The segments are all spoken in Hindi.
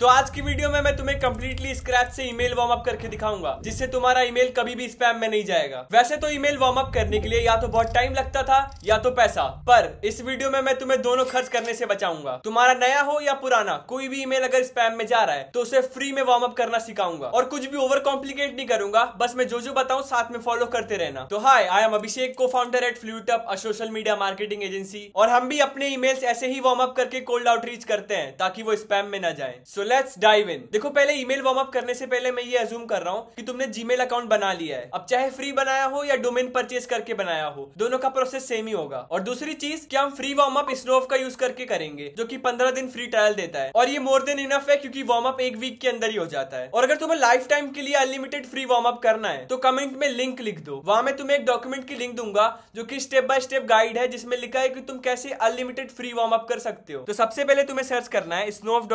तो आज की वीडियो में मैं तुम्हें कंप्लीटली स्क्रैच से ईमेल वार्म अप करके दिखाऊँगा, जिससे तुम्हारा ईमेल कभी भी स्पैम में नहीं जाएगा। वैसे तो ईमेल वार्म अप करने के लिए या तो बहुत टाइम लगता था, या तो पैसा, पर इस वीडियो में मैं तुम्हें दोनों खर्च करने से बचाऊँगा। तुम्हारा नया हो या पुराना, कोई भी ईमेल अगर स्पैम में जा रहा है तो उसे फ्री में वार्म अप करना सिखाऊँगा। और कुछ भी ओवर कॉम्प्लिकेट नहीं करूँगा, बस मैं जो जो बताऊँ साथ में फॉलो करते रहना। तो हाय आई एम अभिषेक को founder at Flutup a social media marketing agency और हम भी अपने ईमेल्स ऐसे ही वार्म अप करके कोल्ड आउटरीच करते हैं, ताकि वो स्पैम में ना जाए। सो लेट्स डाइव इन देखो, पहले ईमेल वार्म अप करने से पहले मैं ये अज्यूम कर रहा हूँ कि तुमने जीमेल अकाउंट बना लिया है। अब चाहे फ्री बनाया हो या डोमेन परचेज करके बनाया हो, दोनों का प्रोसेस सेम ही होगा। और दूसरी चीज़ कि हम फ्री वार्म अप स्नोव का यूज़ करके करेंगे, जो कि पंद्रह दिन फ्री ट्रायल देता है। और ये मोर देन इनफ है क्योंकि वार्म अप एक वीक के अंदर ही हो जाता है। और अगर तुम्हें लाइफ टाइम के लिए अनलिमिटेड फ्री वार्म अप करना है तो कमेंट में लिंक लिख दो। वहाँ मैं तुम्हें एक डॉक्यूमेंट की लिंक दूँगा, जो की स्टेप बाय स्टेप गाइड है, जिसमें लिखा है कि तुम कैसे अनलिमिटेड फ्री वार्म अप कर सकते हो। तो सबसे पहले तुम्हें सर्च करना है स्नोव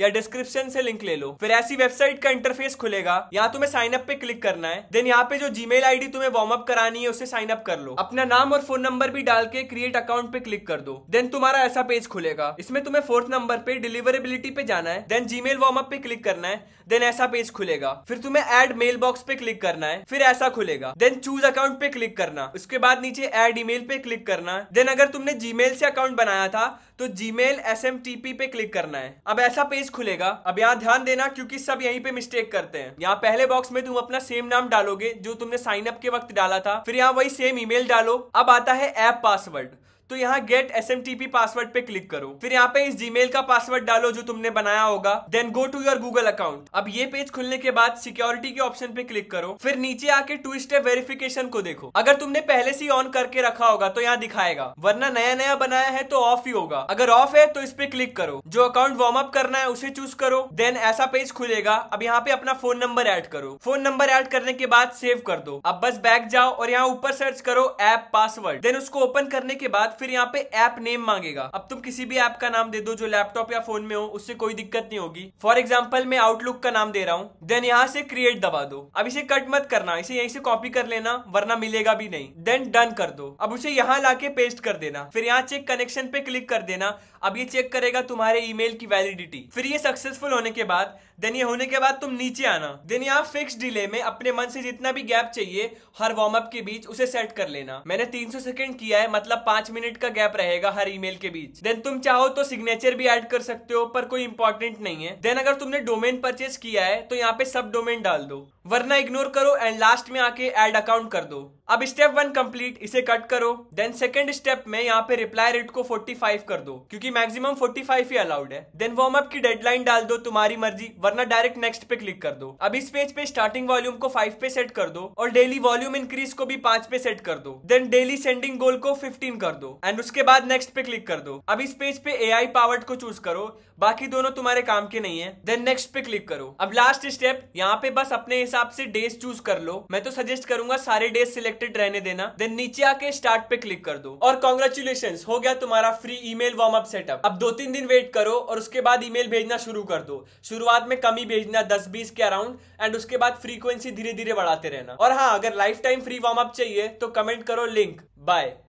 या डिस्क्रिप्शन से लिंक ले लो। फिर ऐसी वेबसाइट का इंटरफेस खुलेगा यहाँ तुम्हें साइन अप पे क्लिक करना है। देन यहाँ पे जो जीमेल आईडी तुम्हें वार्म अप करानी है, उसे साइन अप कर लो। अपना नाम और फ़ोन नंबर भी डाल के क्रिएट अकाउंट पे क्लिक कर दो। देन तुम्हारा ऐसा पेज खुलेगा। इसमें तुम्हें फोर्थ नंबर पे डिलीवरेबिलिटी पे जाना है। देन जीमेल वार्म अप पे क्लिक करना है। देन ऐसा पेज खुलेगा। फिर तुम्हें एड मेल बॉक्स पे क्लिक करना है। फिर ऐसा खुलेगा। देन चूज़ अकाउंट पे क्लिक करना। उसके बाद नीचे एड ईमेल पे क्लिक करना। देन अगर तुमने जीमेल से अकाउंट बनाया था तो Gmail S M T P पे क्लिक करना है। अब ऐसा पेज खुलेगा। अब यहाँ ध्यान देना क्योंकि सब यहीं पे मिस्टेक करते हैं। यहाँ पहले बॉक्स में तुम अपना सेम नाम डालोगे, जो तुमने साइन अप के वक्त डाला था। फिर यहाँ वही सेम ईमेल डालो। अब आता है ऐप पासवर्ड तो यहाँ गेट एस पासवर्ड पे क्लिक करो। फिर यहाँ पे इस जीमेल का पासवर्ड डालो जो तुमने बनाया होगा। Then go to your Google account अब ये पेज खुलने के बाद सिक्योरिटी के ऑप्शन पे क्लिक करो। फिर नीचे आके टू स्टेप वेरिफिकेशन को देखो। अगर तुमने पहले से ऑन करके रखा होगा तो यहाँ दिखाएगा। वरना नया नया बनाया है तो ऑफ़ ही होगा। अगर ऑफ़ है तो इस पे क्लिक करो। जो अकाउंट वार्म अप करना है उसे चूज़ करो। देन ऐसा पेज खुलेगा। अब यहाँ पे अपना फ़ोन नंबर ऐड करो। फ़ोन नंबर ऐड करने के बाद सेव कर दो। अब बस बैक जाओ और यहाँ ऊपर सर्च करो ऐप पासवर्ड देन उसको ओपन करने के बाद फिर यहाँ पे ऐप नेम मांगेगा। अब तुम किसी भी ऐप का नाम दे दो जो लैपटॉप या फ़ोन में हो, उससे कोई दिक्कत नहीं होगी। फॉर एग्ज़ाम्पल मैं आउटलुक का नाम दे रहा हूँ। देन यहाँ से क्रिएट दबा दो। अब इसे कट मत करना, इसे यहीं से कॉपी कर लेना, वरना मिलेगा भी नहीं। देन डन कर दो। अब उसे यहाँ लाके पेस्ट कर देना। फिर यहाँ चेक कनेक्शन पे क्लिक कर देना। अब ये चेक करेगा तुम्हारे ईमेल की वैलिडिटी फिर ये सक्सेसफुल होने के बाद देन ये होने के बाद तुम नीचे आना। देन यहाँ फिक्स डिले में अपने मन से जितना भी गैप चाहिए, हर वार्म अप के बीच उसे सेट कर लेना। मैंने 300 सेकंड किया है मतलब पाँच मिनट का गैप रहेगा हर ईमेल के बीच। देन तुम चाहो तो सिग्नेचर भी ऐड कर सकते हो, पर कोई इंपॉर्टेंट नहीं है। देन अगर तुमने डोमेन परचेज किया है तो यहाँ पे सब डोमेन डाल दो। वरना इग्नोर करो एंड लास्ट में आके एड अकाउंट कर दो। अब स्टेप वन कंप्लीट इसे कट करो. देन सेकंड स्टेप में यहाँ पे रिप्लाई रेट को 45 कर दो, क्योंकि मैक्सिमम 45 ही अलाउड है. देन वार्म अप की डेडलाइन डाल दो तुम्हारी मर्ज़ी, वरना डायरेक्ट नेक्स्ट पे क्लिक कर दो. अब इस पेज पे स्टार्टिंग वॉल्यूम को 5 पे सेट कर दो और डेली वॉल्यूम इंक्रीज को भी 5 पे सेट कर दो. देन डेली सेंडिंग गोल को 15 कर दो एंड उसके बाद नेक्स्ट पे क्लिक कर दो. अब इस पेज पे ए आई को चूज़ करो. बाकी दोनों तुम्हारे काम के नहीं है. देन नेक्स्ट पे क्लिक करो. अब लास्ट स्टेप यहाँ पे बस अपने हिसाब से डेज़ चूज़ कर लो. मैं तो सजेस्ट करूँगा सारे डेज़ सिलेक्टेड रहने देना देन नीचे आके स्टार्ट पे क्लिक कर दो। और कॉन्ग्रेचुलेशन हो गया तुम्हारा free email warm up setup अब दो तीन दिन वेट करो और उसके बाद ईमेल भेजना शुरू कर दो। शुरुआत में कमी भेजना, दस बीस के अराउंड एंड उसके बाद फ्रीक्वेंसी धीरे धीरे बढ़ाते रहना। और हाँ अगर life time free warm up चाहिए तो कमेंट करो लिंक बाय